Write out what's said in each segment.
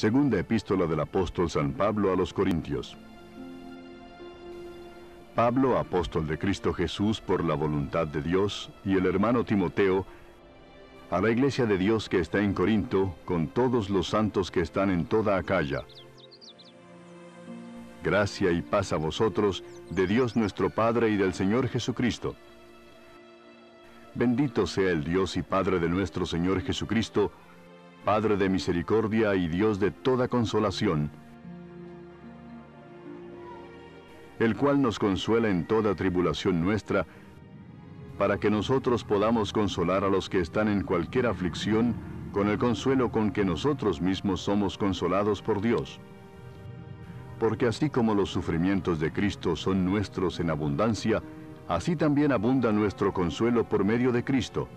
Segunda epístola del apóstol San Pablo a los Corintios. Pablo, apóstol de Cristo Jesús por la voluntad de Dios, y el hermano Timoteo, a la iglesia de Dios que está en Corinto, con todos los santos que están en toda Acaya. Gracia y paz a vosotros, de Dios nuestro Padre y del Señor Jesucristo. Bendito sea el Dios y Padre de nuestro Señor Jesucristo, Padre de misericordia y Dios de toda consolación, el cual nos consuela en toda tribulación nuestra, para que nosotros podamos consolar a los que están en cualquier aflicción con el consuelo con que nosotros mismos somos consolados por Dios. Porque así como los sufrimientos de Cristo son nuestros en abundancia, así también abunda nuestro consuelo por medio de Cristo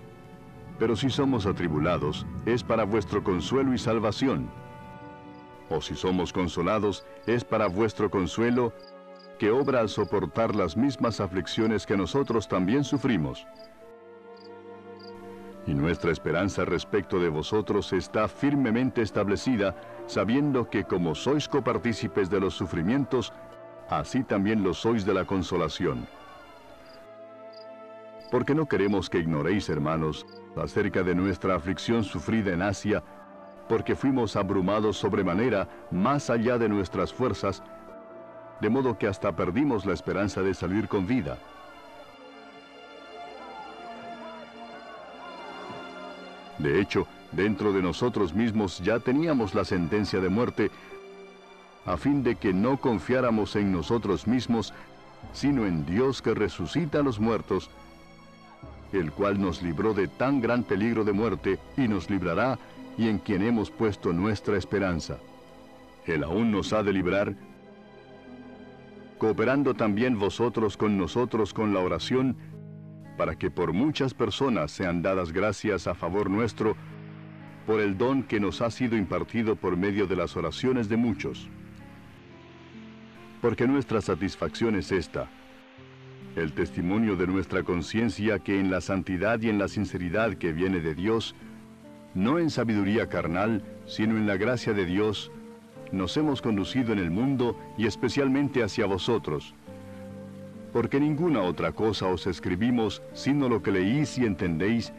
pero si somos atribulados, es para vuestro consuelo y salvación. O si somos consolados, es para vuestro consuelo, que obra al soportar las mismas aflicciones que nosotros también sufrimos. Y nuestra esperanza respecto de vosotros está firmemente establecida, sabiendo que como sois copartícipes de los sufrimientos, así también lo sois de la consolación. Porque no queremos que ignoréis, hermanos, acerca de nuestra aflicción sufrida en Asia, porque fuimos abrumados sobremanera más allá de nuestras fuerzas, de modo que hasta perdimos la esperanza de salir con vida. De hecho, dentro de nosotros mismos ya teníamos la sentencia de muerte, a fin de que no confiáramos en nosotros mismos, sino en Dios que resucita a los muertos, el cual nos libró de tan gran peligro de muerte y nos librará, y en quien hemos puesto nuestra esperanza. Él aún nos ha de librar, cooperando también vosotros con nosotros con la oración, para que por muchas personas sean dadas gracias a favor nuestro, por el don que nos ha sido impartido por medio de las oraciones de muchos. Porque nuestra satisfacción es esta, el testimonio de nuestra conciencia que en la santidad y en la sinceridad que viene de Dios, no en sabiduría carnal, sino en la gracia de Dios, nos hemos conducido en el mundo y especialmente hacia vosotros. Porque ninguna otra cosa os escribimos sino lo que leís y entendéis,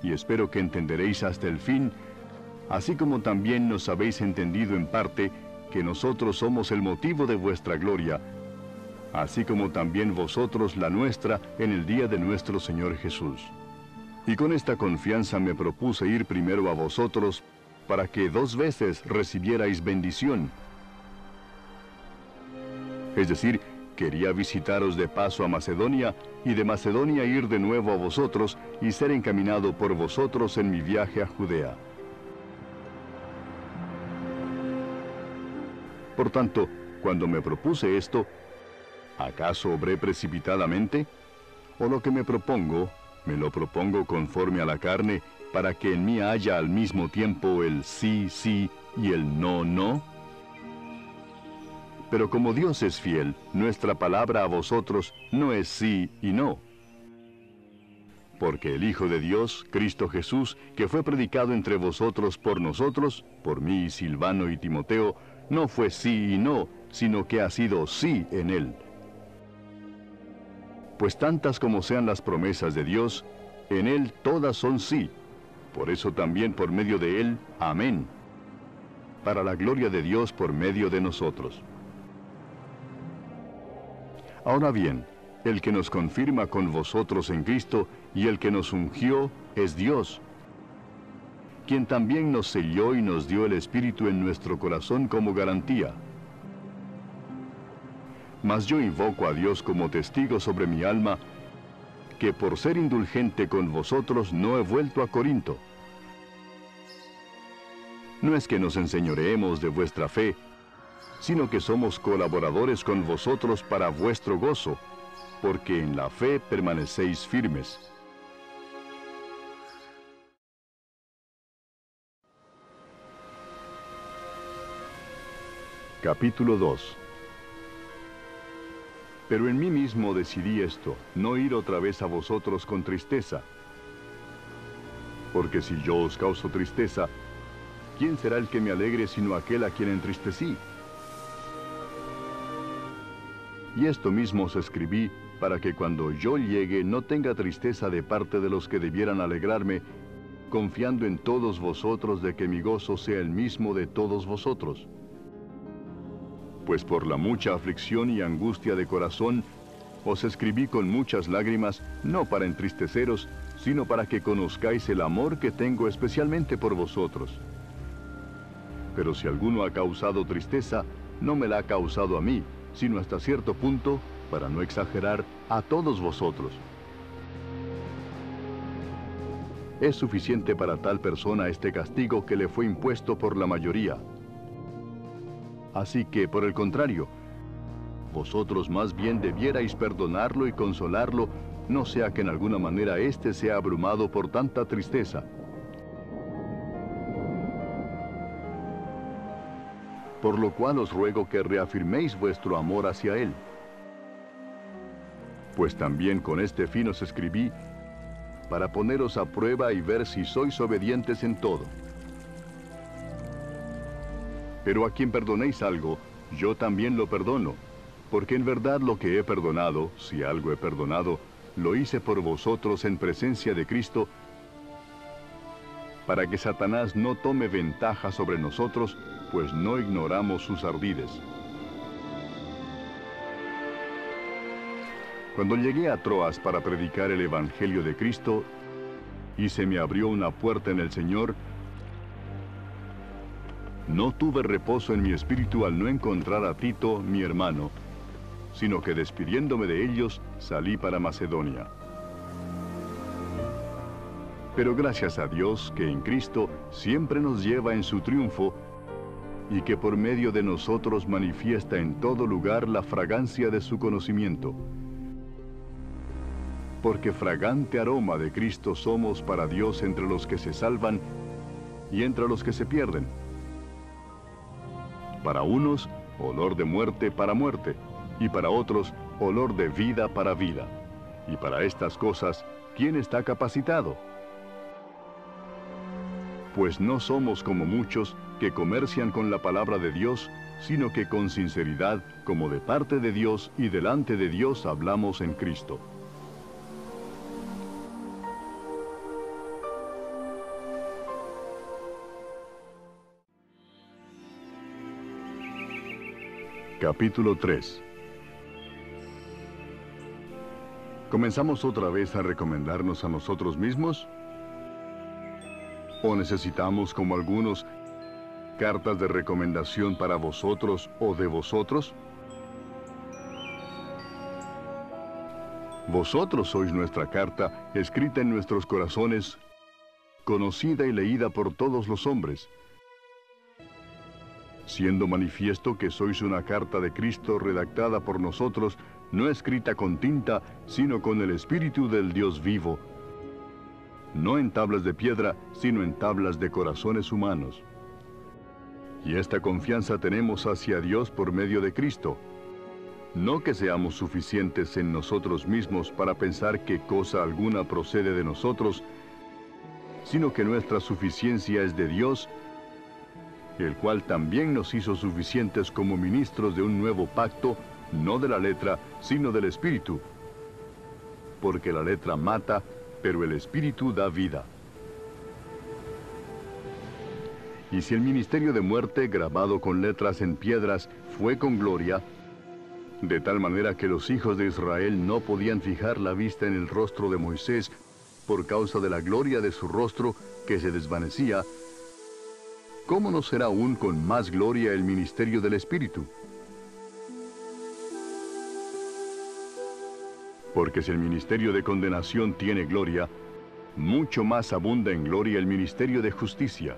y espero que entenderéis hasta el fin, así como también nos habéis entendido en parte que nosotros somos el motivo de vuestra gloria, así como también vosotros la nuestra en el día de nuestro Señor Jesús. Y con esta confianza me propuse ir primero a vosotros, para que dos veces recibierais bendición. Es decir, quería visitaros de paso a Macedonia, y de Macedonia ir de nuevo a vosotros, y ser encaminado por vosotros en mi viaje a Judea. Por tanto, cuando me propuse esto, ¿Acaso obré precipitadamente? ¿O lo que me propongo, me lo propongo conforme a la carne, para que en mí haya al mismo tiempo el sí, sí y el no, no? Pero como Dios es fiel, nuestra palabra a vosotros no es sí y no. Porque el Hijo de Dios, Cristo Jesús, que fue predicado entre vosotros por nosotros, por mí, Silvano y Timoteo, no fue sí y no, sino que ha sido sí en él pues tantas como sean las promesas de Dios, en Él todas son sí. Por eso también por medio de Él, amén. Para la gloria de Dios por medio de nosotros. Ahora bien, el que nos confirma con vosotros en Cristo y el que nos ungió es Dios, quien también nos selló y nos dio el Espíritu en nuestro corazón como garantía. Mas yo invoco a Dios como testigo sobre mi alma, que por ser indulgente con vosotros no he vuelto a Corinto. No es que nos enseñoreemos de vuestra fe, sino que somos colaboradores con vosotros para vuestro gozo, porque en la fe permanecéis firmes. Capítulo 2 pero en mí mismo decidí esto, no ir otra vez a vosotros con tristeza. Porque si yo os causo tristeza, ¿quién será el que me alegre sino aquel a quien entristecí? Y esto mismo os escribí para que cuando yo llegue no tenga tristeza de parte de los que debieran alegrarme, confiando en todos vosotros de que mi gozo sea el mismo de todos vosotros. Pues por la mucha aflicción y angustia de corazón, os escribí con muchas lágrimas, no para entristeceros, sino para que conozcáis el amor que tengo especialmente por vosotros. Pero si alguno ha causado tristeza, no me la ha causado a mí, sino hasta cierto punto, para no exagerar, a todos vosotros. Es suficiente para tal persona este castigo que le fue impuesto por la mayoría. Así que, por el contrario, vosotros más bien debierais perdonarlo y consolarlo, no sea que en alguna manera éste sea abrumado por tanta tristeza. Por lo cual os ruego que reafirméis vuestro amor hacia él. Pues también con este fin os escribí, para poneros a prueba y ver si sois obedientes en todo. Pero a quien perdonéis algo, yo también lo perdono, porque en verdad lo que he perdonado, si algo he perdonado, lo hice por vosotros en presencia de Cristo, para que Satanás no tome ventaja sobre nosotros, pues no ignoramos sus ardides. Cuando llegué a Troas para predicar el Evangelio de Cristo, y se me abrió una puerta en el Señor, no tuve reposo en mi espíritu al no encontrar a Tito, mi hermano, sino que despidiéndome de ellos, salí para Macedonia. Pero gracias a Dios que en Cristo siempre nos lleva en su triunfo y que por medio de nosotros manifiesta en todo lugar la fragancia de su conocimiento porque fragante aroma de Cristo somos para Dios entre los que se salvan y entre los que se pierden. Para unos, olor de muerte para muerte, y para otros, olor de vida para vida. Y para estas cosas, ¿quién está capacitado? Pues no somos como muchos que comercian con la palabra de Dios, sino que con sinceridad, como de parte de Dios y delante de Dios hablamos en Cristo. Capítulo 3 ¿Comenzamos otra vez a recomendarnos a nosotros mismos? ¿O necesitamos, como algunos, cartas de recomendación para vosotros o de vosotros? Vosotros sois nuestra carta, escrita en nuestros corazones, conocida y leída por todos los hombres, siendo manifiesto que sois una carta de Cristo redactada por nosotros, no escrita con tinta, sino con el Espíritu del Dios vivo, no en tablas de piedra, sino en tablas de corazones humanos. Y esta confianza tenemos hacia Dios por medio de Cristo. No que seamos suficientes en nosotros mismos para pensar que cosa alguna procede de nosotros, sino que nuestra suficiencia es de Dios, el cual también nos hizo suficientes como ministros de un nuevo pacto, no de la letra, sino del Espíritu. Porque la letra mata, pero el Espíritu da vida. Y si el ministerio de muerte, grabado con letras en piedras, fue con gloria, de tal manera que los hijos de Israel no podían fijar la vista en el rostro de Moisés por causa de la gloria de su rostro que se desvanecía, ¿cómo no será aún con más gloria el ministerio del Espíritu? Porque si el ministerio de condenación tiene gloria, mucho más abunda en gloria el ministerio de justicia.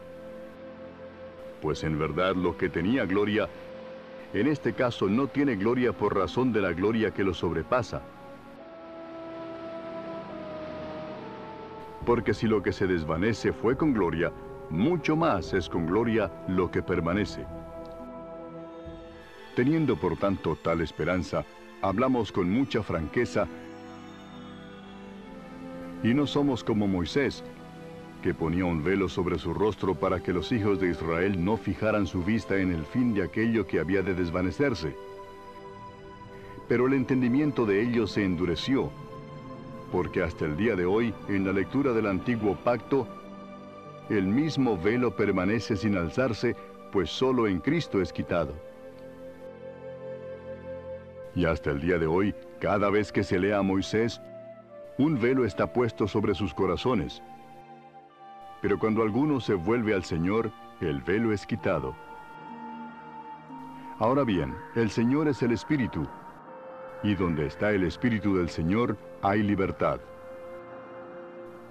Pues en verdad lo que tenía gloria, en este caso no tiene gloria por razón de la gloria que lo sobrepasa. Porque si lo que se desvanece fue con gloria, mucho más es con gloria lo que permanece. Teniendo por tanto tal esperanza, hablamos con mucha franqueza y no somos como Moisés, que ponía un velo sobre su rostro para que los hijos de Israel no fijaran su vista en el fin de aquello que había de desvanecerse. Pero el entendimiento de ellos se endureció, porque hasta el día de hoy, en la lectura del antiguo pacto, el mismo velo permanece sin alzarse, pues solo en Cristo es quitado. Y hasta el día de hoy, cada vez que se lea a Moisés, un velo está puesto sobre sus corazones. Pero cuando alguno se vuelve al Señor, el velo es quitado. Ahora bien, el Señor es el Espíritu, y donde está el Espíritu del Señor hay libertad.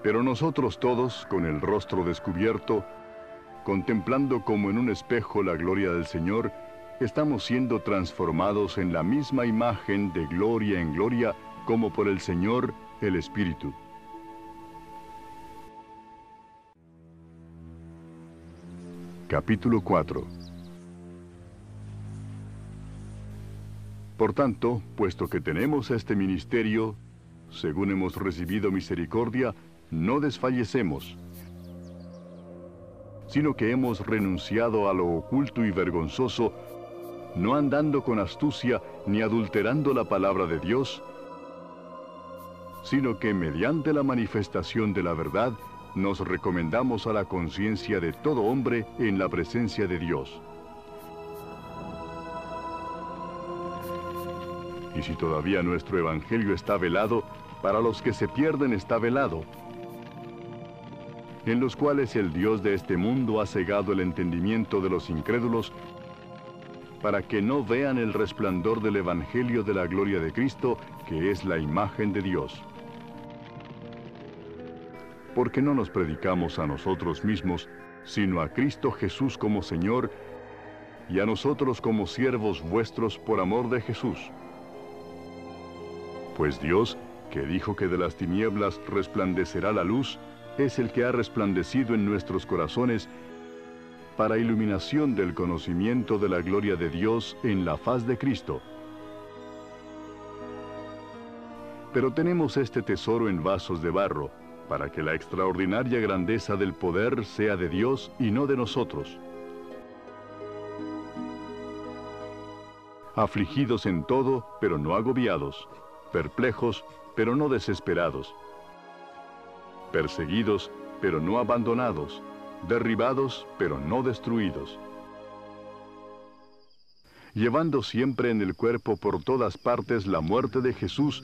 Pero nosotros todos, con el rostro descubierto, contemplando como en un espejo la gloria del Señor, estamos siendo transformados en la misma imagen de gloria en gloria como por el Señor el Espíritu. Capítulo 4 Por tanto, puesto que tenemos este ministerio, según hemos recibido misericordia, no desfallecemos, sino que hemos renunciado a lo oculto y vergonzoso, no andando con astucia ni adulterando la palabra de Dios, sino que mediante la manifestación de la verdad nos recomendamos a la conciencia de todo hombre en la presencia de Dios. Y si todavía nuestro Evangelio está velado, para los que se pierden está velado, en los cuales el Dios de este mundo ha cegado el entendimiento de los incrédulos, para que no vean el resplandor del Evangelio de la gloria de Cristo, que es la imagen de Dios. Porque no nos predicamos a nosotros mismos, sino a Cristo Jesús como Señor, y a nosotros como siervos vuestros por amor de Jesús. Pues Dios, que dijo que de las tinieblas resplandecerá la luz, es el que ha resplandecido en nuestros corazones para iluminación del conocimiento de la gloria de Dios en la faz de Cristo. Pero tenemos este tesoro en vasos de barro, para que la extraordinaria grandeza del poder sea de Dios y no de nosotros. Afligidos en todo, pero no agobiados, perplejos, pero no desesperados perseguidos, pero no abandonados, derribados, pero no destruidos. Llevando siempre en el cuerpo por todas partes la muerte de Jesús,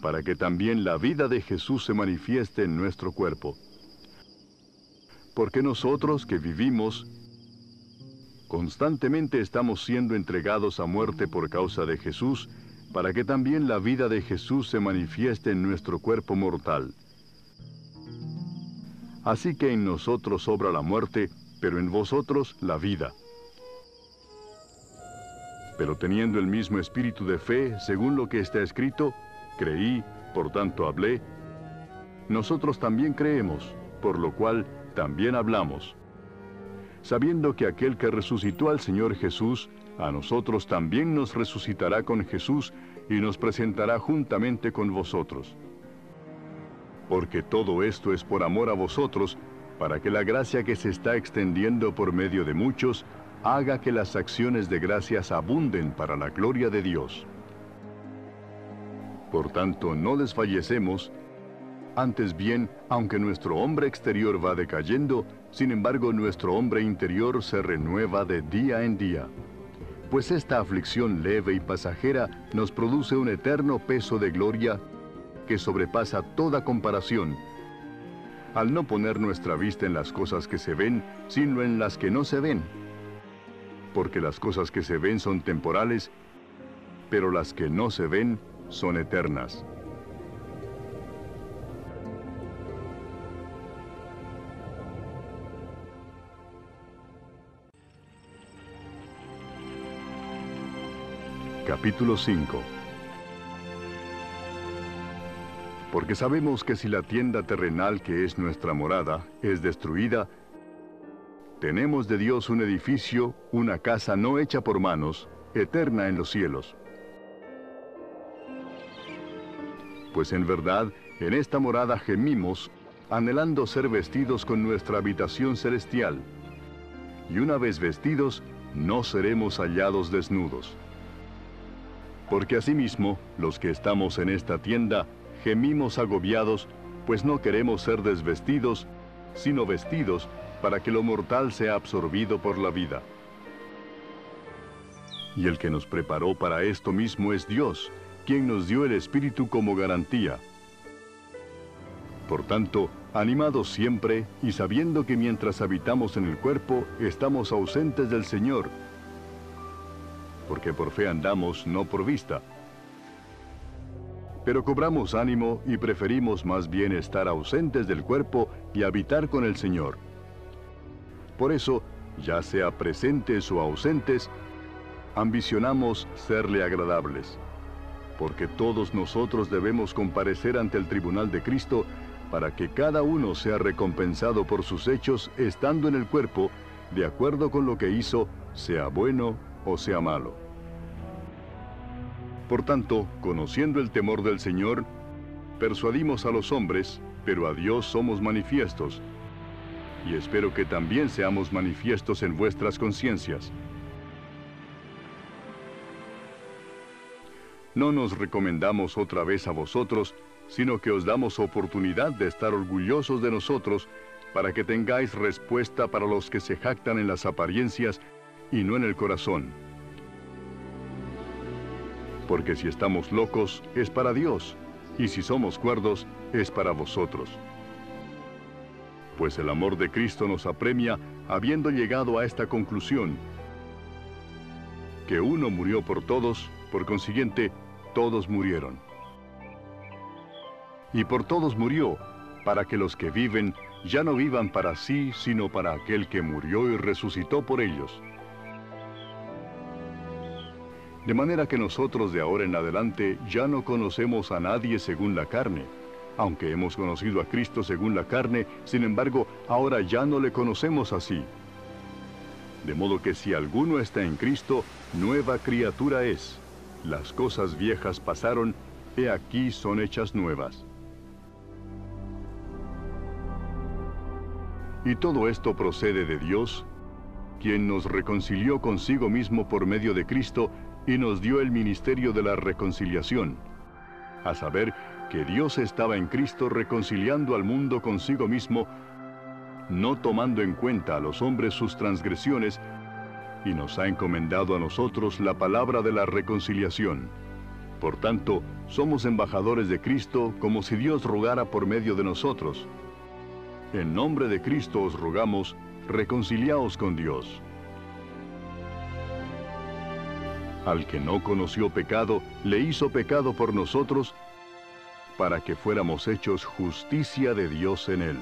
para que también la vida de Jesús se manifieste en nuestro cuerpo. Porque nosotros que vivimos, constantemente estamos siendo entregados a muerte por causa de Jesús, para que también la vida de Jesús se manifieste en nuestro cuerpo mortal. Así que en nosotros obra la muerte, pero en vosotros la vida. Pero teniendo el mismo espíritu de fe, según lo que está escrito, creí, por tanto hablé, nosotros también creemos, por lo cual también hablamos, sabiendo que aquel que resucitó al Señor Jesús, a nosotros también nos resucitará con Jesús y nos presentará juntamente con vosotros. Porque todo esto es por amor a vosotros, para que la gracia que se está extendiendo por medio de muchos haga que las acciones de gracias abunden para la gloria de Dios. Por tanto, no desfallecemos, antes bien, aunque nuestro hombre exterior va decayendo, sin embargo nuestro hombre interior se renueva de día en día pues esta aflicción leve y pasajera nos produce un eterno peso de gloria que sobrepasa toda comparación, al no poner nuestra vista en las cosas que se ven, sino en las que no se ven. Porque las cosas que se ven son temporales, pero las que no se ven son eternas. Capítulo 5 Porque sabemos que si la tienda terrenal que es nuestra morada es destruida, tenemos de Dios un edificio, una casa no hecha por manos, eterna en los cielos. Pues en verdad, en esta morada gemimos, anhelando ser vestidos con nuestra habitación celestial. Y una vez vestidos, no seremos hallados desnudos. Porque asimismo, los que estamos en esta tienda, gemimos agobiados, pues no queremos ser desvestidos, sino vestidos para que lo mortal sea absorbido por la vida. Y el que nos preparó para esto mismo es Dios, quien nos dio el Espíritu como garantía. Por tanto, animados siempre y sabiendo que mientras habitamos en el cuerpo estamos ausentes del Señor, porque por fe andamos, no por vista. Pero cobramos ánimo y preferimos más bien estar ausentes del cuerpo y habitar con el Señor. Por eso, ya sea presentes o ausentes, ambicionamos serle agradables, porque todos nosotros debemos comparecer ante el tribunal de Cristo para que cada uno sea recompensado por sus hechos estando en el cuerpo, de acuerdo con lo que hizo, sea bueno o sea malo. Por tanto, conociendo el temor del Señor, persuadimos a los hombres, pero a Dios somos manifiestos, y espero que también seamos manifiestos en vuestras conciencias. No nos recomendamos otra vez a vosotros, sino que os damos oportunidad de estar orgullosos de nosotros, para que tengáis respuesta para los que se jactan en las apariencias y no en el corazón. Porque si estamos locos, es para Dios, y si somos cuerdos, es para vosotros. Pues el amor de Cristo nos apremia habiendo llegado a esta conclusión, que uno murió por todos, por consiguiente, todos murieron. Y por todos murió, para que los que viven ya no vivan para sí, sino para aquel que murió y resucitó por ellos. De manera que nosotros de ahora en adelante ya no conocemos a nadie según la carne. Aunque hemos conocido a Cristo según la carne, sin embargo, ahora ya no le conocemos así. De modo que si alguno está en Cristo, nueva criatura es. Las cosas viejas pasaron, he aquí son hechas nuevas. Y todo esto procede de Dios, quien nos reconcilió consigo mismo por medio de Cristo y nos dio el ministerio de la reconciliación, a saber que Dios estaba en Cristo reconciliando al mundo consigo mismo, no tomando en cuenta a los hombres sus transgresiones, y nos ha encomendado a nosotros la palabra de la reconciliación. Por tanto, somos embajadores de Cristo como si Dios rogara por medio de nosotros. En nombre de Cristo os rogamos, reconciliaos con Dios. Al que no conoció pecado, le hizo pecado por nosotros, para que fuéramos hechos justicia de Dios en él.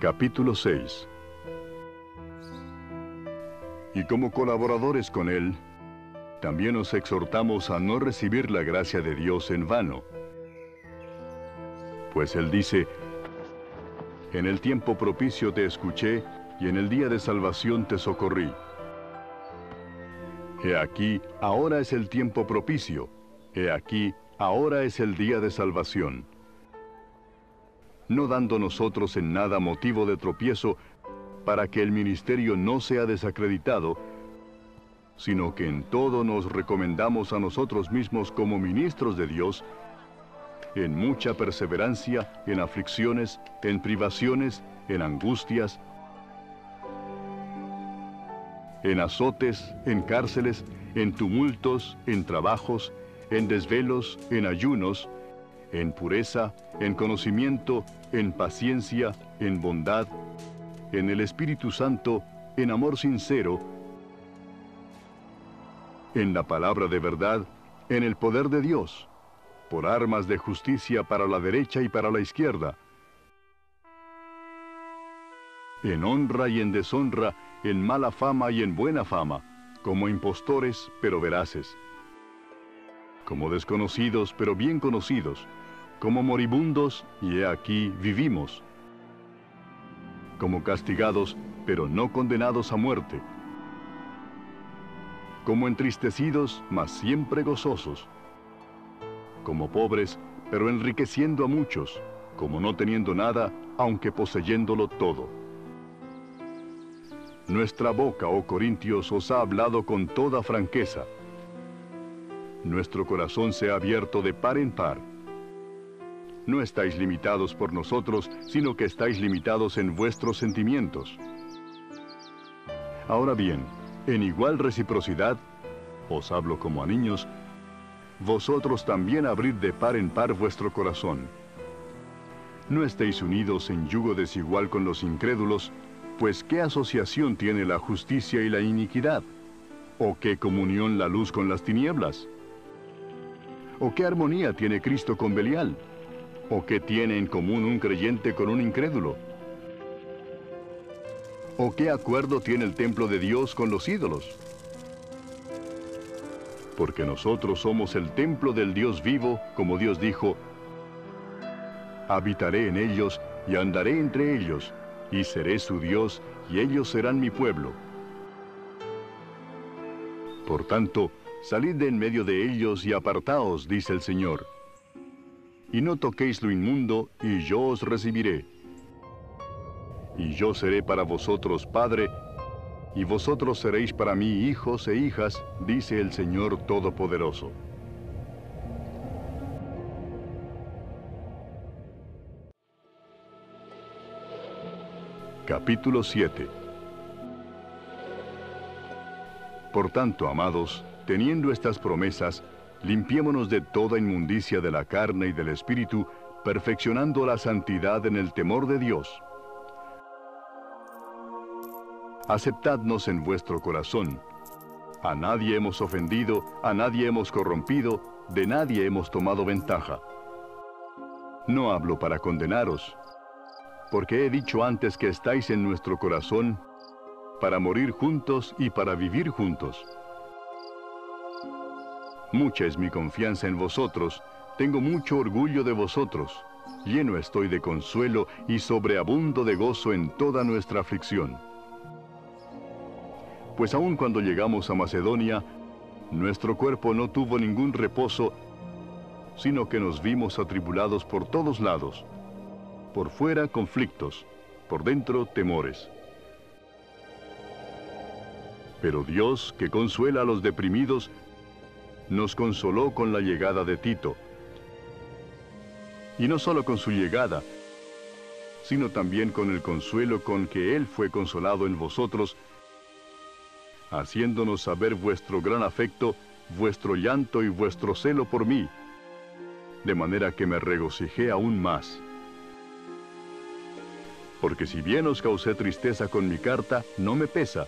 Capítulo 6 Y como colaboradores con Él, también os exhortamos a no recibir la gracia de Dios en vano pues Él dice, en el tiempo propicio te escuché y en el día de salvación te socorrí. He aquí, ahora es el tiempo propicio. He aquí, ahora es el día de salvación. No dando nosotros en nada motivo de tropiezo para que el ministerio no sea desacreditado, sino que en todo nos recomendamos a nosotros mismos como ministros de Dios, en mucha perseverancia, en aflicciones, en privaciones, en angustias, en azotes, en cárceles, en tumultos, en trabajos, en desvelos, en ayunos, en pureza, en conocimiento, en paciencia, en bondad, en el Espíritu Santo, en amor sincero, en la palabra de verdad, en el poder de Dios por armas de justicia para la derecha y para la izquierda, en honra y en deshonra, en mala fama y en buena fama, como impostores pero veraces, como desconocidos pero bien conocidos, como moribundos y he aquí vivimos, como castigados pero no condenados a muerte, como entristecidos, mas siempre gozosos, como pobres, pero enriqueciendo a muchos, como no teniendo nada, aunque poseyéndolo todo. Nuestra boca, oh Corintios, os ha hablado con toda franqueza. Nuestro corazón se ha abierto de par en par. No estáis limitados por nosotros, sino que estáis limitados en vuestros sentimientos. Ahora bien, en igual reciprocidad, os hablo como a niños, vosotros también abrid de par en par vuestro corazón. No estéis unidos en yugo desigual con los incrédulos, pues ¿qué asociación tiene la justicia y la iniquidad? ¿O qué comunión la luz con las tinieblas? ¿O qué armonía tiene Cristo con Belial? ¿O qué tiene en común un creyente con un incrédulo? ¿O qué acuerdo tiene el templo de Dios con los ídolos? Porque nosotros somos el templo del Dios vivo, como Dios dijo, habitaré en ellos y andaré entre ellos, y seré su Dios, y ellos serán mi pueblo. Por tanto, salid de en medio de ellos y apartaos, dice el Señor. Y no toquéis lo inmundo, y yo os recibiré y yo seré para vosotros Padre, y vosotros seréis para mí hijos e hijas, dice el Señor Todopoderoso. Capítulo 7 Por tanto, amados, teniendo estas promesas, limpiémonos de toda inmundicia de la carne y del espíritu, perfeccionando la santidad en el temor de Dios aceptadnos en vuestro corazón. A nadie hemos ofendido, a nadie hemos corrompido, de nadie hemos tomado ventaja. No hablo para condenaros, porque he dicho antes que estáis en nuestro corazón para morir juntos y para vivir juntos. Mucha es mi confianza en vosotros, tengo mucho orgullo de vosotros, lleno estoy de consuelo y sobreabundo de gozo en toda nuestra aflicción pues aun cuando llegamos a Macedonia, nuestro cuerpo no tuvo ningún reposo, sino que nos vimos atribulados por todos lados. Por fuera conflictos, por dentro temores. Pero Dios, que consuela a los deprimidos, nos consoló con la llegada de Tito. Y no solo con su llegada, sino también con el consuelo con que Él fue consolado en vosotros, haciéndonos saber vuestro gran afecto, vuestro llanto y vuestro celo por mí, de manera que me regocijé aún más. Porque si bien os causé tristeza con mi carta, no me pesa.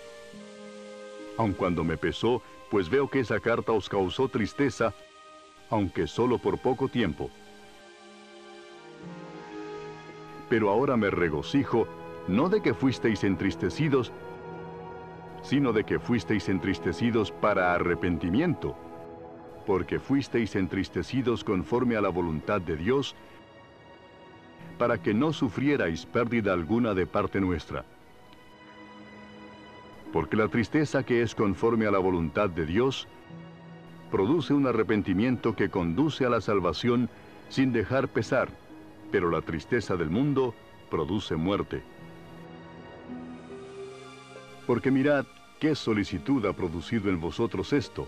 Aun cuando me pesó, pues veo que esa carta os causó tristeza, aunque solo por poco tiempo. Pero ahora me regocijo, no de que fuisteis entristecidos, sino de que fuisteis entristecidos para arrepentimiento, porque fuisteis entristecidos conforme a la voluntad de Dios, para que no sufrierais pérdida alguna de parte nuestra. Porque la tristeza que es conforme a la voluntad de Dios, produce un arrepentimiento que conduce a la salvación sin dejar pesar, pero la tristeza del mundo produce muerte. Porque mirad, qué solicitud ha producido en vosotros esto.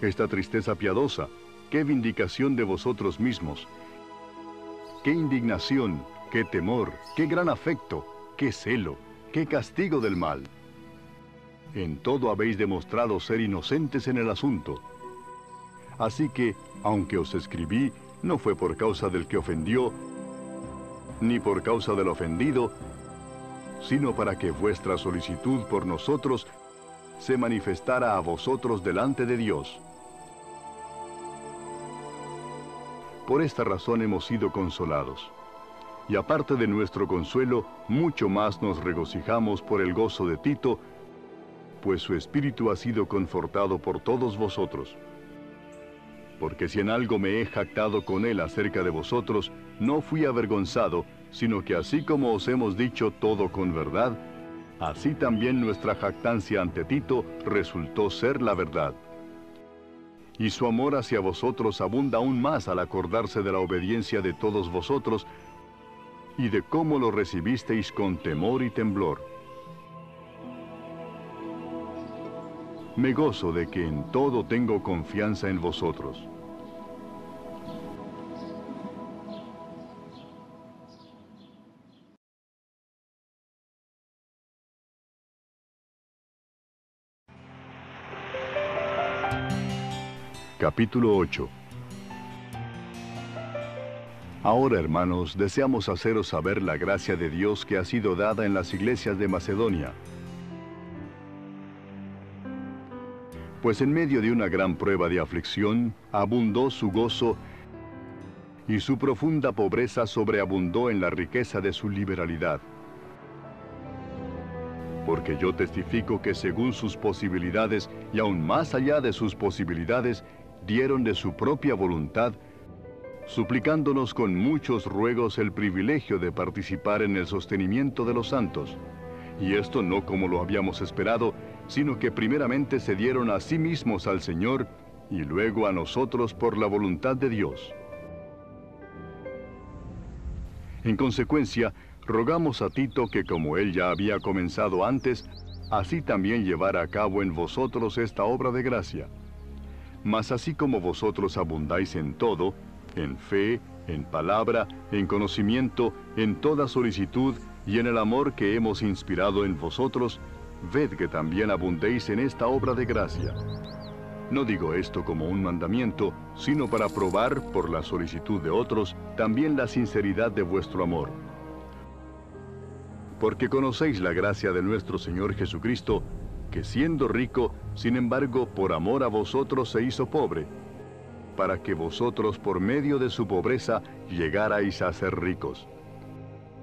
Esta tristeza piadosa, qué vindicación de vosotros mismos. Qué indignación, qué temor, qué gran afecto, qué celo, qué castigo del mal. En todo habéis demostrado ser inocentes en el asunto. Así que, aunque os escribí, no fue por causa del que ofendió, ni por causa del ofendido, sino para que vuestra solicitud por nosotros se manifestara a vosotros delante de Dios. Por esta razón hemos sido consolados. Y aparte de nuestro consuelo, mucho más nos regocijamos por el gozo de Tito, pues su espíritu ha sido confortado por todos vosotros. Porque si en algo me he jactado con él acerca de vosotros, no fui avergonzado, sino que así como os hemos dicho todo con verdad, así también nuestra jactancia ante Tito resultó ser la verdad. Y su amor hacia vosotros abunda aún más al acordarse de la obediencia de todos vosotros y de cómo lo recibisteis con temor y temblor. Me gozo de que en todo tengo confianza en vosotros. Capítulo 8 Ahora, hermanos, deseamos haceros saber la gracia de Dios que ha sido dada en las iglesias de Macedonia. Pues en medio de una gran prueba de aflicción, abundó su gozo y su profunda pobreza sobreabundó en la riqueza de su liberalidad. Porque yo testifico que según sus posibilidades y aún más allá de sus posibilidades, dieron de su propia voluntad, suplicándonos con muchos ruegos el privilegio de participar en el sostenimiento de los santos. Y esto no como lo habíamos esperado, sino que primeramente se dieron a sí mismos al Señor y luego a nosotros por la voluntad de Dios. En consecuencia, rogamos a Tito que como él ya había comenzado antes, así también llevara a cabo en vosotros esta obra de gracia mas así como vosotros abundáis en todo, en fe, en palabra, en conocimiento, en toda solicitud y en el amor que hemos inspirado en vosotros, ved que también abundéis en esta obra de gracia. No digo esto como un mandamiento, sino para probar, por la solicitud de otros, también la sinceridad de vuestro amor. Porque conocéis la gracia de nuestro Señor Jesucristo, que siendo rico, sin embargo, por amor a vosotros se hizo pobre, para que vosotros por medio de su pobreza llegarais a ser ricos.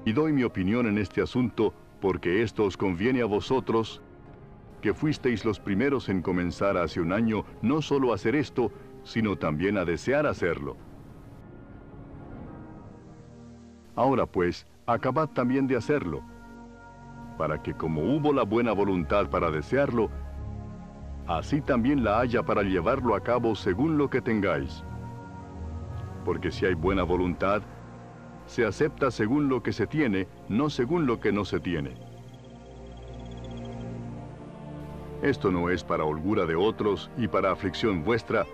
Y doy mi opinión en este asunto, porque esto os conviene a vosotros, que fuisteis los primeros en comenzar hace un año no solo a hacer esto, sino también a desear hacerlo. Ahora pues, acabad también de hacerlo para que como hubo la buena voluntad para desearlo, así también la haya para llevarlo a cabo según lo que tengáis. Porque si hay buena voluntad, se acepta según lo que se tiene, no según lo que no se tiene. Esto no es para holgura de otros y para aflicción vuestra,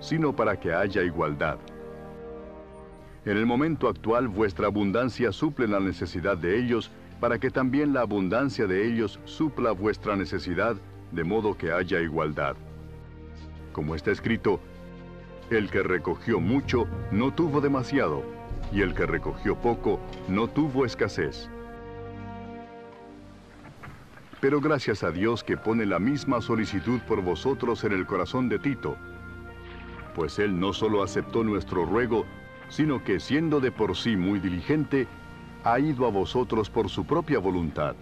sino para que haya igualdad. En el momento actual vuestra abundancia suple la necesidad de ellos, para que también la abundancia de ellos supla vuestra necesidad, de modo que haya igualdad. Como está escrito, el que recogió mucho no tuvo demasiado, y el que recogió poco no tuvo escasez. Pero gracias a Dios que pone la misma solicitud por vosotros en el corazón de Tito, pues él no solo aceptó nuestro ruego, sino que siendo de por sí muy diligente, ha ido a vosotros por su propia voluntad.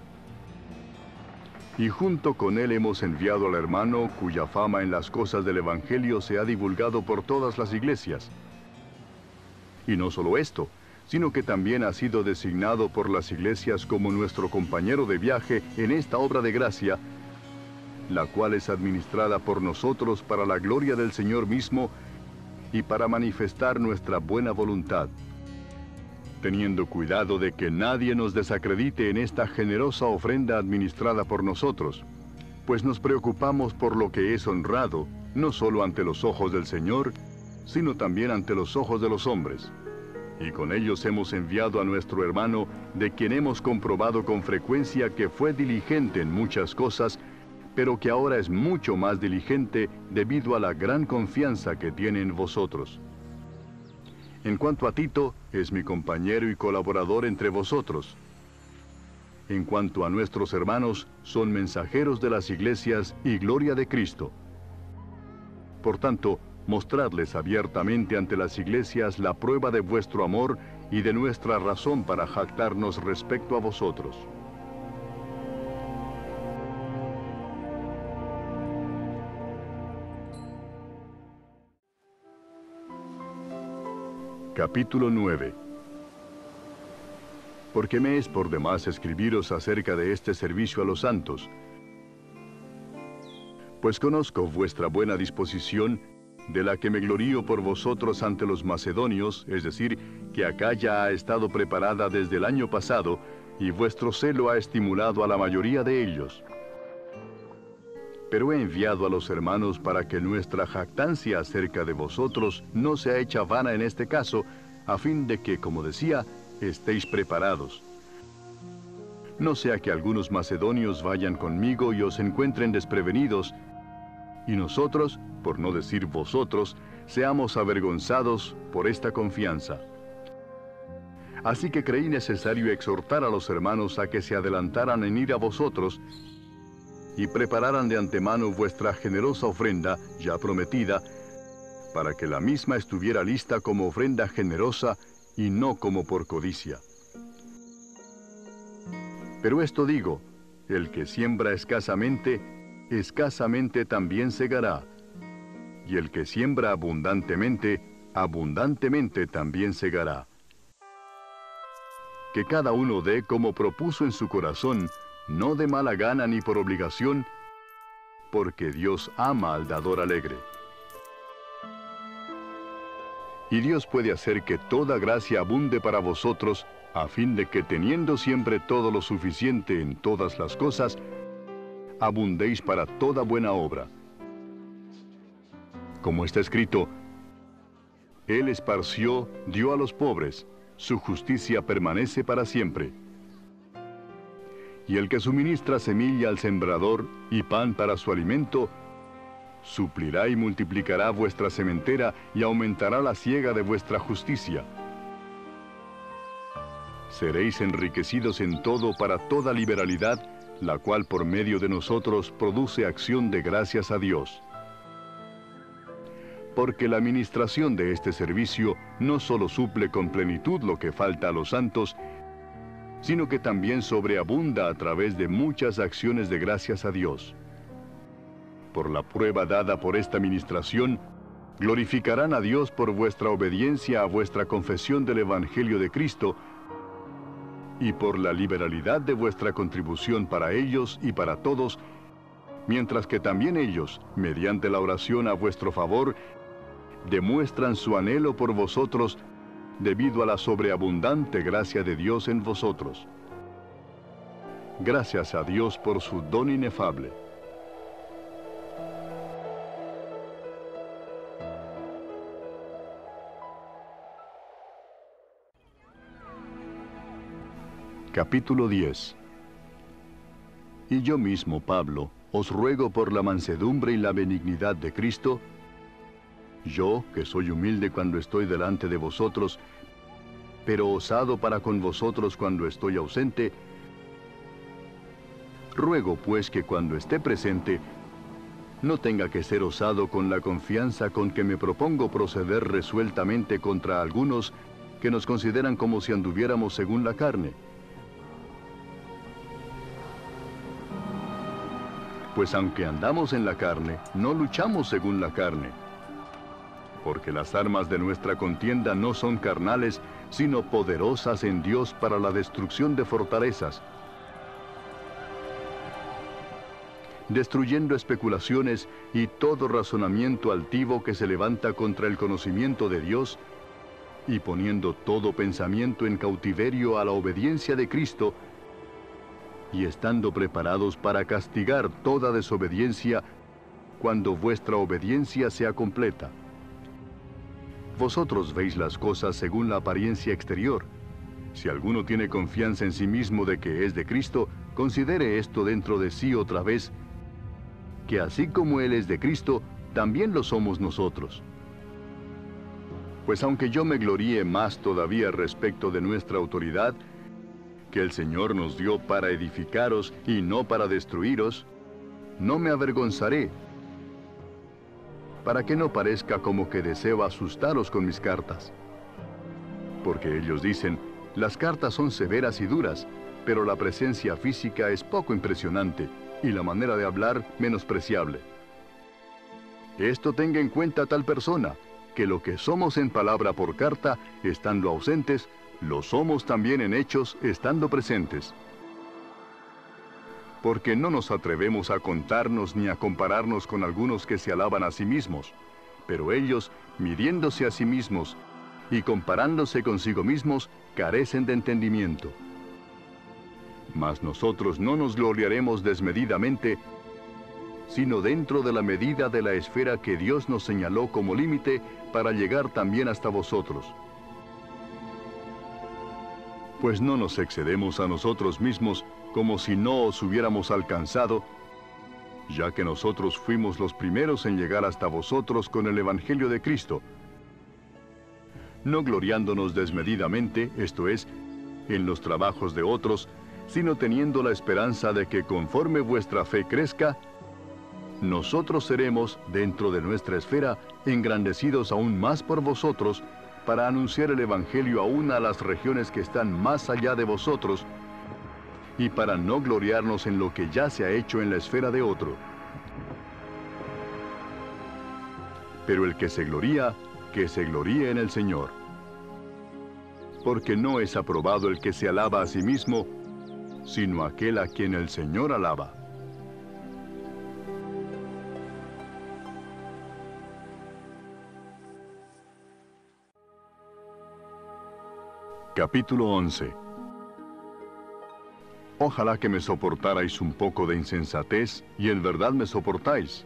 Y junto con él hemos enviado al hermano cuya fama en las cosas del Evangelio se ha divulgado por todas las iglesias. Y no solo esto, sino que también ha sido designado por las iglesias como nuestro compañero de viaje en esta obra de gracia, la cual es administrada por nosotros para la gloria del Señor mismo y para manifestar nuestra buena voluntad teniendo cuidado de que nadie nos desacredite en esta generosa ofrenda administrada por nosotros, pues nos preocupamos por lo que es honrado, no solo ante los ojos del Señor, sino también ante los ojos de los hombres. Y con ellos hemos enviado a nuestro hermano, de quien hemos comprobado con frecuencia que fue diligente en muchas cosas, pero que ahora es mucho más diligente debido a la gran confianza que tiene en vosotros. En cuanto a Tito, es mi compañero y colaborador entre vosotros. En cuanto a nuestros hermanos, son mensajeros de las iglesias y gloria de Cristo. Por tanto, mostradles abiertamente ante las iglesias la prueba de vuestro amor y de nuestra razón para jactarnos respecto a vosotros. Capítulo 9 porque me es por demás escribiros acerca de este servicio a los santos, pues conozco vuestra buena disposición, de la que me glorío por vosotros ante los macedonios, es decir, que acá ya ha estado preparada desde el año pasado, y vuestro celo ha estimulado a la mayoría de ellos. Pero he enviado a los hermanos para que nuestra jactancia acerca de vosotros no sea hecha vana en este caso, a fin de que, como decía, estéis preparados. No sea que algunos macedonios vayan conmigo y os encuentren desprevenidos, y nosotros, por no decir vosotros, seamos avergonzados por esta confianza. Así que creí necesario exhortar a los hermanos a que se adelantaran en ir a vosotros y prepararan de antemano vuestra generosa ofrenda, ya prometida, para que la misma estuviera lista como ofrenda generosa y no como por codicia. Pero esto digo, el que siembra escasamente, escasamente también segará, y el que siembra abundantemente, abundantemente también segará. Que cada uno dé como propuso en su corazón, no de mala gana ni por obligación, porque Dios ama al dador alegre. Y Dios puede hacer que toda gracia abunde para vosotros, a fin de que teniendo siempre todo lo suficiente en todas las cosas, abundéis para toda buena obra. Como está escrito, Él esparció, dio a los pobres, su justicia permanece para siempre. Y el que suministra semilla al sembrador y pan para su alimento, suplirá y multiplicará vuestra sementera y aumentará la siega de vuestra justicia. Seréis enriquecidos en todo para toda liberalidad, la cual por medio de nosotros produce acción de gracias a Dios. Porque la administración de este servicio no solo suple con plenitud lo que falta a los santos, sino que también sobreabunda a través de muchas acciones de gracias a Dios. Por la prueba dada por esta ministración, glorificarán a Dios por vuestra obediencia a vuestra confesión del Evangelio de Cristo y por la liberalidad de vuestra contribución para ellos y para todos, mientras que también ellos, mediante la oración a vuestro favor, demuestran su anhelo por vosotros debido a la sobreabundante gracia de Dios en vosotros. Gracias a Dios por su don inefable. Capítulo 10 Y yo mismo, Pablo, os ruego por la mansedumbre y la benignidad de Cristo, yo, que soy humilde cuando estoy delante de vosotros, pero osado para con vosotros cuando estoy ausente, ruego pues que cuando esté presente, no tenga que ser osado con la confianza con que me propongo proceder resueltamente contra algunos que nos consideran como si anduviéramos según la carne Pues aunque andamos en la carne, no luchamos según la carne. Porque las armas de nuestra contienda no son carnales, sino poderosas en Dios para la destrucción de fortalezas, destruyendo especulaciones y todo razonamiento altivo que se levanta contra el conocimiento de Dios, y poniendo todo pensamiento en cautiverio a la obediencia de Cristo, y estando preparados para castigar toda desobediencia cuando vuestra obediencia sea completa. Vosotros veis las cosas según la apariencia exterior. Si alguno tiene confianza en sí mismo de que es de Cristo, considere esto dentro de sí otra vez, que así como Él es de Cristo, también lo somos nosotros. Pues aunque yo me gloríe más todavía respecto de nuestra autoridad, que el Señor nos dio para edificaros y no para destruiros, no me avergonzaré, para que no parezca como que deseo asustaros con mis cartas. Porque ellos dicen, las cartas son severas y duras, pero la presencia física es poco impresionante y la manera de hablar menospreciable. Esto tenga en cuenta tal persona, que lo que somos en palabra por carta, estando ausentes, lo somos también en hechos estando presentes. Porque no nos atrevemos a contarnos ni a compararnos con algunos que se alaban a sí mismos, pero ellos, midiéndose a sí mismos y comparándose consigo mismos, carecen de entendimiento. Mas nosotros no nos gloriaremos desmedidamente, sino dentro de la medida de la esfera que Dios nos señaló como límite para llegar también hasta vosotros. Pues no nos excedemos a nosotros mismos como si no os hubiéramos alcanzado, ya que nosotros fuimos los primeros en llegar hasta vosotros con el Evangelio de Cristo, no gloriándonos desmedidamente, esto es, en los trabajos de otros, sino teniendo la esperanza de que conforme vuestra fe crezca, nosotros seremos, dentro de nuestra esfera, engrandecidos aún más por vosotros, para anunciar el Evangelio aún a las regiones que están más allá de vosotros, y para no gloriarnos en lo que ya se ha hecho en la esfera de otro. Pero el que se gloría, que se gloríe en el Señor. Porque no es aprobado el que se alaba a sí mismo, sino aquel a quien el Señor alaba. Capítulo 11 Ojalá que me soportarais un poco de insensatez, y en verdad me soportáis.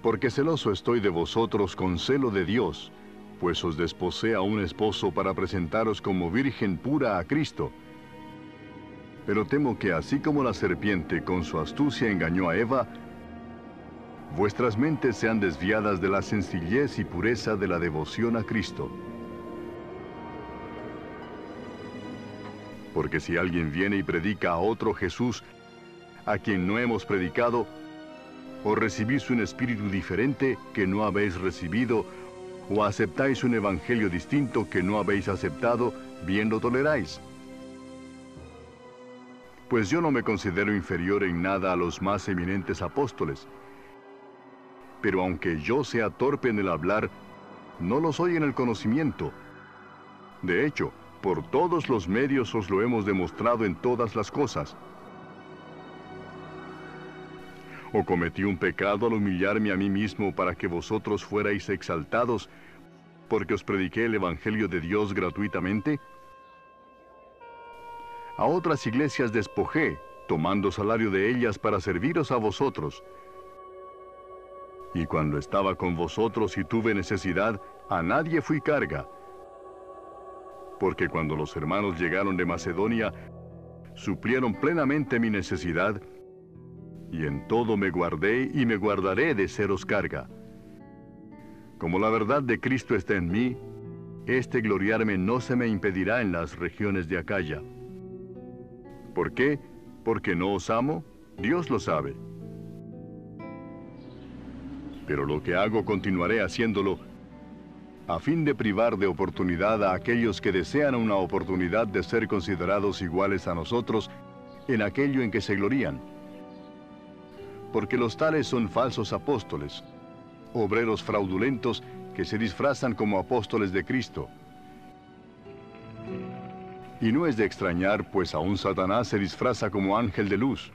Porque celoso estoy de vosotros con celo de Dios, pues os desposé a un esposo para presentaros como virgen pura a Cristo. Pero temo que así como la serpiente con su astucia engañó a Eva, vuestras mentes sean desviadas de la sencillez y pureza de la devoción a Cristo. Porque si alguien viene y predica a otro Jesús, a quien no hemos predicado, o recibís un espíritu diferente que no habéis recibido, o aceptáis un evangelio distinto que no habéis aceptado, bien lo toleráis. Pues yo no me considero inferior en nada a los más eminentes apóstoles. Pero aunque yo sea torpe en el hablar, no lo soy en el conocimiento. De hecho, por todos los medios os lo hemos demostrado en todas las cosas. ¿O cometí un pecado al humillarme a mí mismo para que vosotros fuerais exaltados porque os prediqué el Evangelio de Dios gratuitamente? A otras iglesias despojé, tomando salario de ellas para serviros a vosotros. Y cuando estaba con vosotros y tuve necesidad, a nadie fui carga, porque cuando los hermanos llegaron de Macedonia, suplieron plenamente mi necesidad, y en todo me guardé y me guardaré de seros carga. Como la verdad de Cristo está en mí, este gloriarme no se me impedirá en las regiones de Acaya. ¿Por qué? ¿Porque no os amo? Dios lo sabe. Pero lo que hago continuaré haciéndolo a fin de privar de oportunidad a aquellos que desean una oportunidad de ser considerados iguales a nosotros en aquello en que se glorían. Porque los tales son falsos apóstoles, obreros fraudulentos que se disfrazan como apóstoles de Cristo. Y no es de extrañar, pues aún Satanás se disfraza como ángel de luz.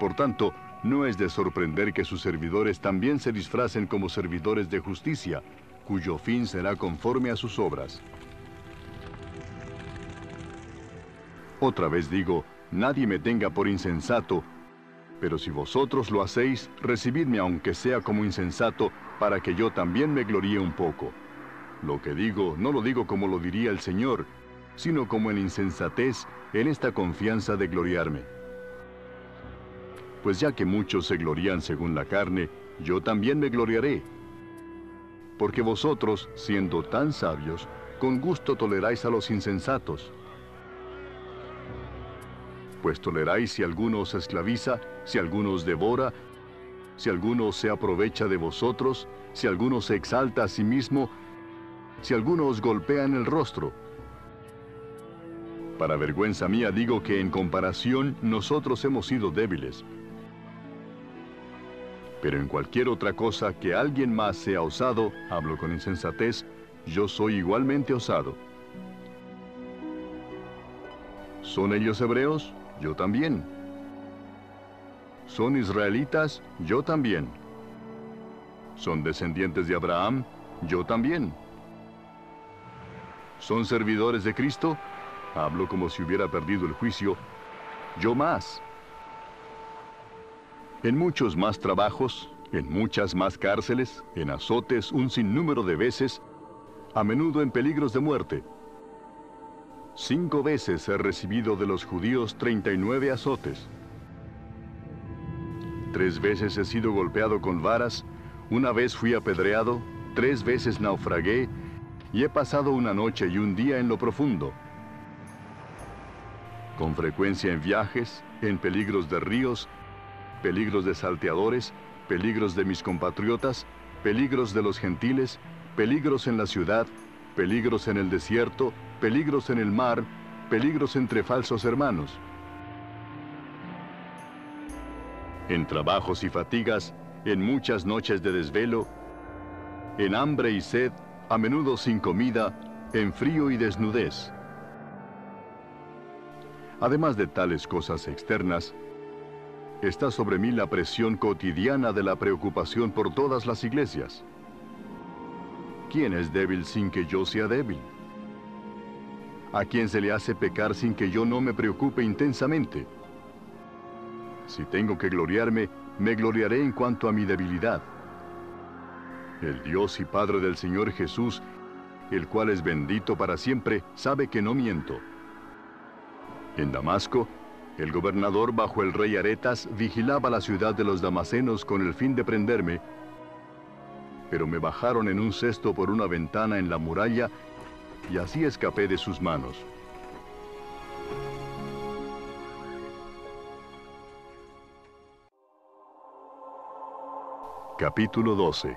Por tanto, no es de sorprender que sus servidores también se disfracen como servidores de justicia, cuyo fin será conforme a sus obras. Otra vez digo, nadie me tenga por insensato, pero si vosotros lo hacéis, recibidme aunque sea como insensato, para que yo también me gloríe un poco. Lo que digo, no lo digo como lo diría el Señor, sino como en insensatez, en esta confianza de gloriarme pues ya que muchos se glorían según la carne, yo también me gloriaré. Porque vosotros, siendo tan sabios, con gusto toleráis a los insensatos. Pues toleráis si alguno os esclaviza, si alguno os devora, si alguno se aprovecha de vosotros, si alguno se exalta a sí mismo, si alguno os golpea en el rostro. Para vergüenza mía digo que en comparación nosotros hemos sido débiles pero en cualquier otra cosa que alguien más sea osado, hablo con insensatez, yo soy igualmente osado. ¿Son ellos hebreos? Yo también. ¿Son israelitas? Yo también. ¿Son descendientes de Abraham? Yo también. ¿Son servidores de Cristo? Hablo como si hubiera perdido el juicio. Yo más. En muchos más trabajos, en muchas más cárceles, en azotes un sinnúmero de veces, a menudo en peligros de muerte. Cinco veces he recibido de los judíos 39 azotes. Tres veces he sido golpeado con varas, una vez fui apedreado, tres veces naufragué y he pasado una noche y un día en lo profundo. Con frecuencia en viajes, en peligros de ríos, peligros de salteadores, peligros de mis compatriotas, peligros de los gentiles, peligros en la ciudad, peligros en el desierto, peligros en el mar, peligros entre falsos hermanos. En trabajos y fatigas, en muchas noches de desvelo, en hambre y sed, a menudo sin comida, en frío y desnudez. Además de tales cosas externas, está sobre mí la presión cotidiana de la preocupación por todas las iglesias. ¿Quién es débil sin que yo sea débil? ¿A quién se le hace pecar sin que yo no me preocupe intensamente? Si tengo que gloriarme, me gloriaré en cuanto a mi debilidad. El Dios y Padre del Señor Jesús, el cual es bendito para siempre, sabe que no miento. En Damasco, el gobernador bajo el rey Aretas vigilaba la ciudad de los damasenos con el fin de prenderme, pero me bajaron en un cesto por una ventana en la muralla y así escapé de sus manos. Capítulo 12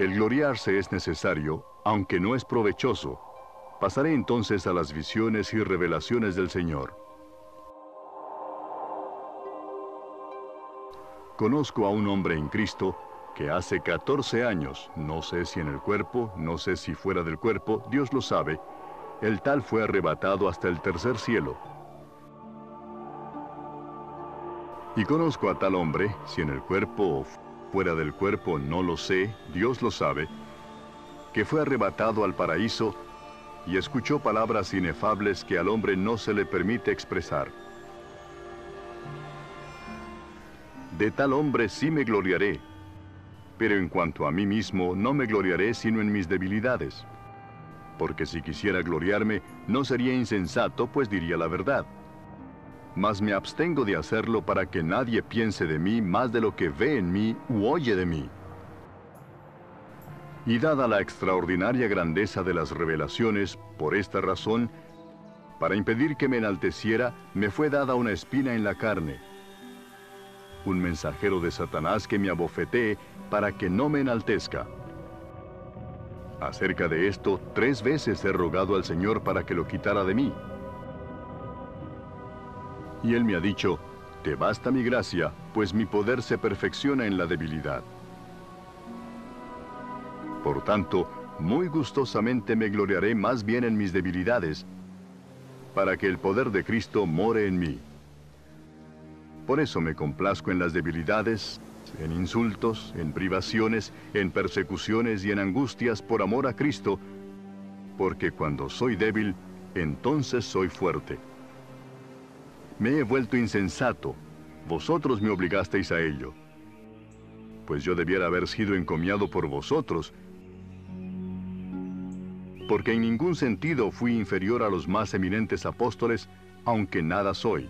El gloriarse es necesario, aunque no es provechoso, Pasaré entonces a las visiones y revelaciones del Señor. Conozco a un hombre en Cristo que hace 14 años, no sé si en el cuerpo, no sé si fuera del cuerpo, Dios lo sabe, el tal fue arrebatado hasta el tercer cielo. Y conozco a tal hombre, si en el cuerpo o fuera del cuerpo, no lo sé, Dios lo sabe, que fue arrebatado al paraíso y escuchó palabras inefables que al hombre no se le permite expresar. De tal hombre sí me gloriaré, pero en cuanto a mí mismo no me gloriaré sino en mis debilidades. Porque si quisiera gloriarme, no sería insensato, pues diría la verdad. Mas me abstengo de hacerlo para que nadie piense de mí más de lo que ve en mí u oye de mí. Y dada la extraordinaria grandeza de las revelaciones, por esta razón, para impedir que me enalteciera, me fue dada una espina en la carne, un mensajero de Satanás que me abofetee para que no me enaltezca. Acerca de esto, tres veces he rogado al Señor para que lo quitara de mí. Y Él me ha dicho, Te basta mi gracia, pues mi poder se perfecciona en la debilidad. Por tanto, muy gustosamente me gloriaré más bien en mis debilidades, para que el poder de Cristo more en mí. Por eso me complazco en las debilidades, en insultos, en privaciones, en persecuciones y en angustias por amor a Cristo, porque cuando soy débil, entonces soy fuerte. Me he vuelto insensato, vosotros me obligasteis a ello. Pues yo debiera haber sido encomiado por vosotros, porque en ningún sentido fui inferior a los más eminentes apóstoles, aunque nada soy.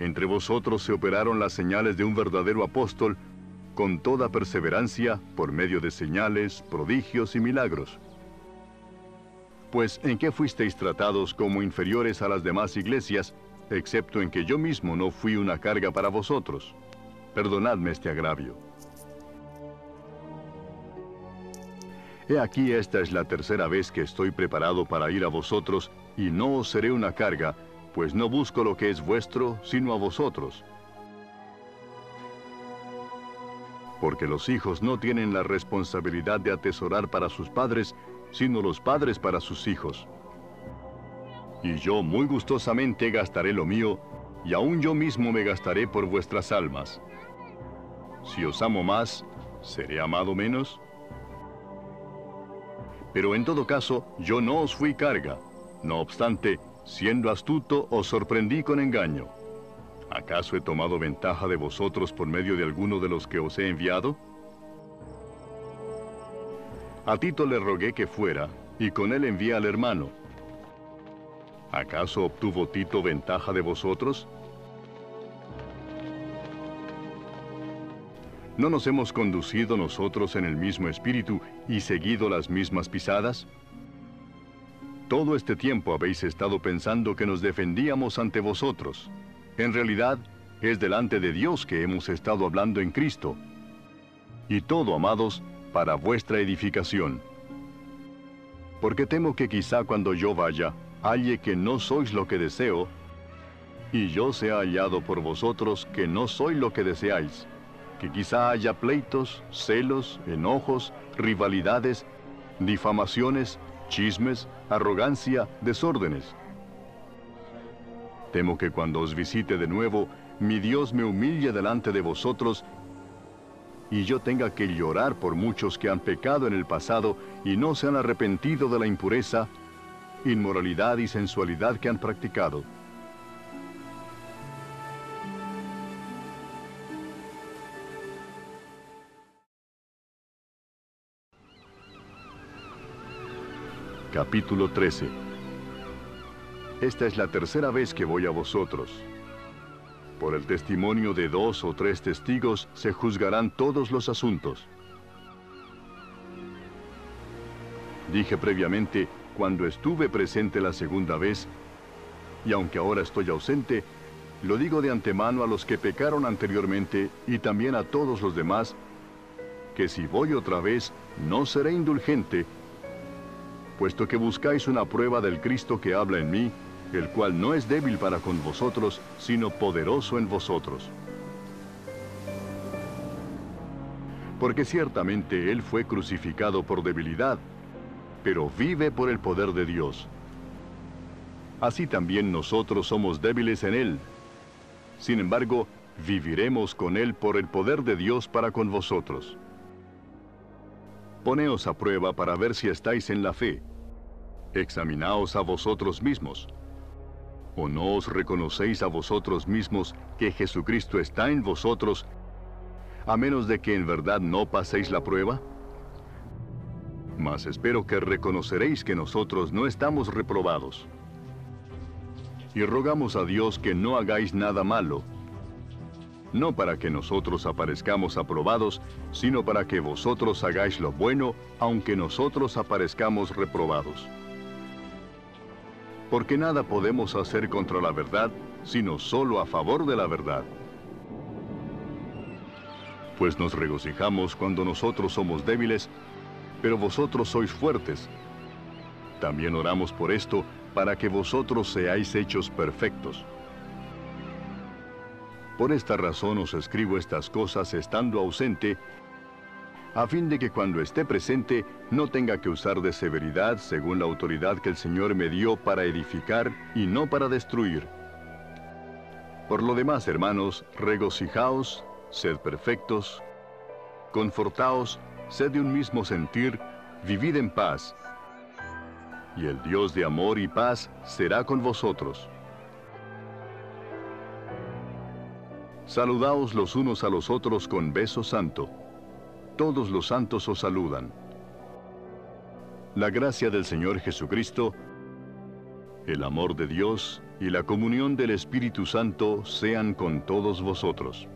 Entre vosotros se operaron las señales de un verdadero apóstol, con toda perseverancia, por medio de señales, prodigios y milagros. Pues ¿en qué fuisteis tratados como inferiores a las demás iglesias, excepto en que yo mismo no fui una carga para vosotros? Perdonadme este agravio. He aquí esta es la tercera vez que estoy preparado para ir a vosotros, y no os seré una carga, pues no busco lo que es vuestro, sino a vosotros. Porque los hijos no tienen la responsabilidad de atesorar para sus padres, sino los padres para sus hijos. y yo muy gustosamente gastaré lo mío, y aún yo mismo me gastaré por vuestras almas. Si os amo más, ¿seré amado menos? Pero en todo caso, yo no os fui carga. No obstante, siendo astuto, os sorprendí con engaño. ¿Acaso he tomado ventaja de vosotros por medio de alguno de los que os he enviado? A Tito le rogué que fuera, y con él envié al hermano. ¿Acaso obtuvo Tito ventaja de vosotros? ¿No nos hemos conducido nosotros en el mismo espíritu y seguido las mismas pisadas? Todo este tiempo habéis estado pensando que nos defendíamos ante vosotros. En realidad, es delante de Dios que hemos estado hablando en Cristo. Y todo, amados, para vuestra edificación. Porque temo que quizá cuando yo vaya, halle que no sois lo que deseo, y yo sea hallado por vosotros que no soy lo que deseáis que quizá haya pleitos, celos, enojos, rivalidades, difamaciones, chismes, arrogancia, desórdenes. Temo que cuando os visite de nuevo, mi Dios me humille delante de vosotros y yo tenga que llorar por muchos que han pecado en el pasado y no se han arrepentido de la impureza, inmoralidad y sensualidad que han practicado Capítulo 13 Esta es la tercera vez que voy a vosotros. Por el testimonio de dos o tres testigos se juzgarán todos los asuntos. Dije previamente, cuando estuve presente la segunda vez, y aunque ahora estoy ausente, lo digo de antemano a los que pecaron anteriormente y también a todos los demás, que si voy otra vez, no seré indulgente, puesto que buscáis una prueba del Cristo que habla en mí, el cual no es débil para con vosotros, sino poderoso en vosotros. Porque ciertamente Él fue crucificado por debilidad, pero vive por el poder de Dios. Así también nosotros somos débiles en Él. Sin embargo, viviremos con Él por el poder de Dios para con vosotros. Poneos a prueba para ver si estáis en la fe. Examinaos a vosotros mismos. ¿O no os reconocéis a vosotros mismos que Jesucristo está en vosotros, a menos de que en verdad no paséis la prueba? Mas espero que reconoceréis que nosotros no estamos reprobados. Y rogamos a Dios que no hagáis nada malo, no para que nosotros aparezcamos aprobados, sino para que vosotros hagáis lo bueno, aunque nosotros aparezcamos reprobados. Porque nada podemos hacer contra la verdad, sino solo a favor de la verdad. Pues nos regocijamos cuando nosotros somos débiles, pero vosotros sois fuertes. También oramos por esto, para que vosotros seáis hechos perfectos. Por esta razón os escribo estas cosas estando ausente, a fin de que cuando esté presente no tenga que usar de severidad según la autoridad que el Señor me dio para edificar y no para destruir. Por lo demás, hermanos, regocijaos, sed perfectos, confortaos, sed de un mismo sentir, vivid en paz, y el Dios de amor y paz será con vosotros. Saludaos los unos a los otros con beso santo. Todos los santos os saludan. La gracia del Señor Jesucristo, el amor de Dios y la comunión del Espíritu Santo sean con todos vosotros.